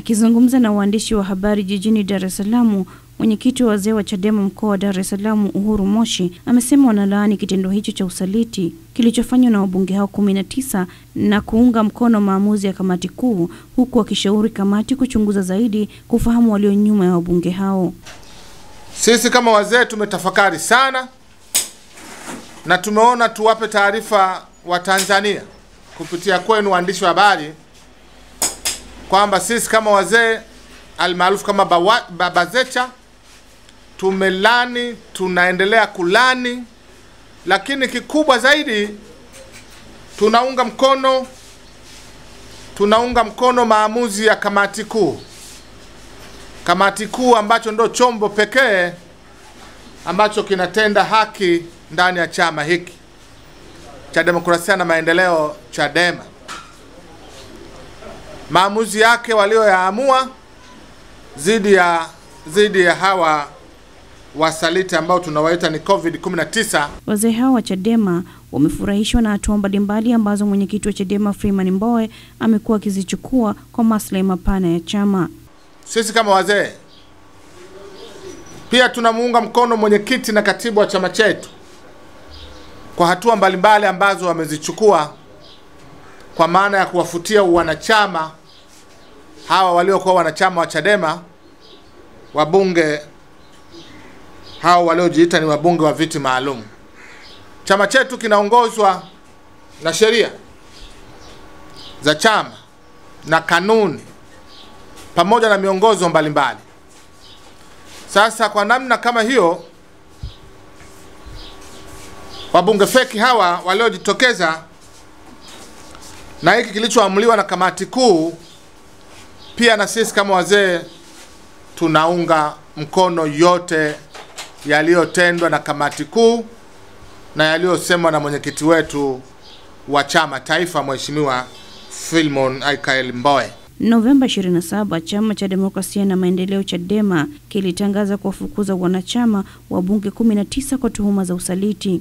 Akizungumza na waandishi wa habari jijini Dar es Salaam, mwenyekiti wa wazee wa Chadema mkoa wa Dar es Salaam Uhuru Moshi amesema wanalaani kitendo hicho cha usaliti kilichofanywa na wabunge hao kumi na tisa na kuunga mkono maamuzi ya kamati kuu, huku wakishauri kamati kuchunguza zaidi kufahamu walio nyuma ya wabunge hao. Sisi kama wazee tumetafakari sana na tumeona tuwape taarifa wa Tanzania kupitia kwenu waandishi wa habari kwamba sisi kama wazee almaarufu kama bawa, babazecha tumelani, tunaendelea kulani, lakini kikubwa zaidi tunaunga mkono tunaunga mkono maamuzi ya kamati kuu, kamati kuu ambacho ndo chombo pekee ambacho kinatenda haki ndani ya chama hiki cha demokrasia na maendeleo Chadema. Maamuzi yake walioyaamua dhidi ya dhidi ya hawa wasaliti ambao tunawaita ni COVID 19. Wazee hao wa Chadema wamefurahishwa na hatua mbalimbali ambazo mwenyekiti wa Chadema Freeman Mbowe amekuwa akizichukua kwa maslahi mapana ya chama. Sisi kama wazee pia tunamuunga mkono mwenyekiti na katibu wa chama chetu kwa hatua mbalimbali ambazo wamezichukua kwa maana ya kuwafutia uwanachama hawa waliokuwa wanachama wa Chadema, wabunge hao waliojiita ni wabunge wa viti maalum. Chama chetu kinaongozwa na sheria za chama na kanuni pamoja na miongozo mbalimbali. Sasa kwa namna kama hiyo, wabunge feki hawa waliojitokeza na hiki kilichoamuliwa na kamati kuu, pia na sisi kama wazee tunaunga mkono yote yaliyotendwa na kamati kuu na yaliyosemwa na mwenyekiti wetu wa chama taifa, Mheshimiwa Filmon Aikael mboe Novemba 27 chama cha demokrasia na maendeleo Chadema kilitangaza kuwafukuza wanachama wa bunge 19 kwa tuhuma za usaliti.